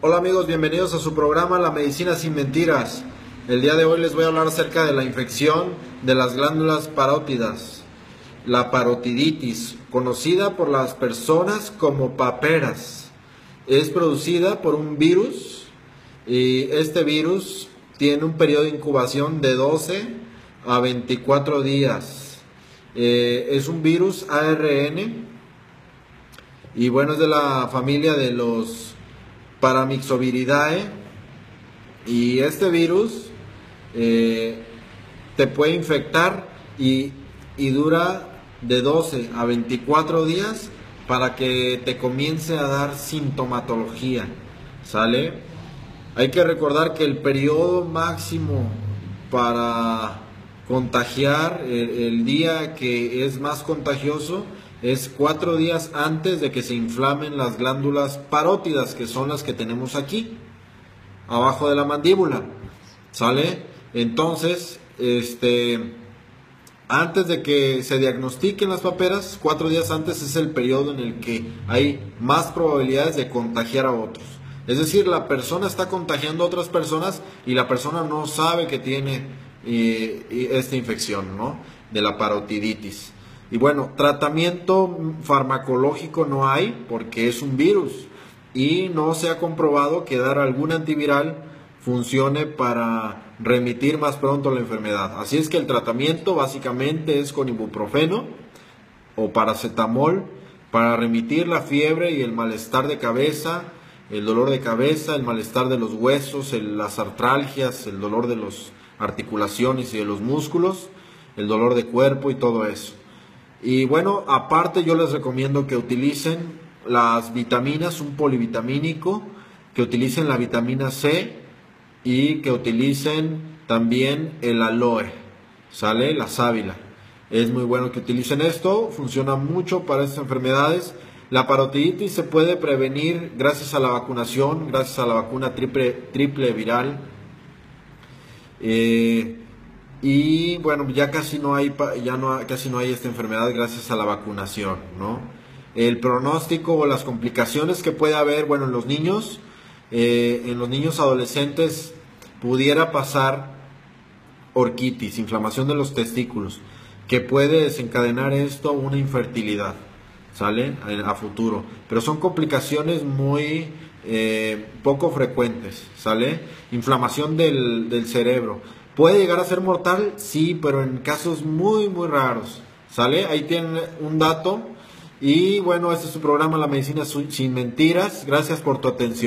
Hola amigos, bienvenidos a su programa La Medicina sin Mentiras. El día de hoy les voy a hablar acerca de la infección de las glándulas parótidas, la parotiditis, conocida por las personas como paperas. Es producida por un virus y este virus tiene un periodo de incubación de 12 a 24 días. Eh, es un virus ARN y bueno, es de la familia de los Paramyxoviridae. Y este virus eh, te puede infectar y, y dura de 12 a 24 días para que te comience a dar sintomatología. ¿Sale? Hay que recordar que el periodo máximo para contagiar, el, el, día que es más contagioso, es cuatro días antes de que se inflamen las glándulas parótidas, que son las que tenemos aquí, abajo de la mandíbula. ¿Sale? Entonces, este, antes de que se diagnostiquen las paperas, cuatro días antes es el periodo en el que hay más probabilidades de contagiar a otros. Es decir, la persona está contagiando a otras personas y la persona no sabe que tiene eh, esta infección, ¿no? De la parotiditis. Y bueno, tratamiento farmacológico no hay porque es un virus y no se ha comprobado que dar algún antiviral funcione para remitir más pronto la enfermedad. Así es que el tratamiento básicamente es con ibuprofeno o paracetamol para remitir la fiebre y el malestar de cabeza, el dolor de cabeza, el malestar de los huesos, las artralgias, el dolor de las articulaciones y de los músculos, el dolor de cuerpo y todo eso. Y bueno, aparte yo les recomiendo que utilicen las vitaminas, un polivitamínico, que utilicen la vitamina C y que utilicen también el aloe, ¿sale? La sábila. Es muy bueno que utilicen esto, funciona mucho para estas enfermedades. La parotiditis se puede prevenir gracias a la vacunación, gracias a la vacuna triple, triple viral. Eh, y bueno, ya casi no hay ya no casi no hay esta enfermedad gracias a la vacunación, ¿no? El pronóstico o las complicaciones que puede haber, bueno, en los niños, eh, en los niños adolescentes pudiera pasar orquitis, inflamación de los testículos, que puede desencadenar esto una infertilidad, ¿sale? A futuro. Pero son complicaciones muy eh, poco frecuentes, ¿sale? Inflamación del, del cerebro ¿Puede llegar a ser mortal? Sí, pero en casos muy, muy raros. ¿Sale? Ahí tienen un dato. Y bueno, este es su programa La Medicina Sin Mentiras. Gracias por tu atención.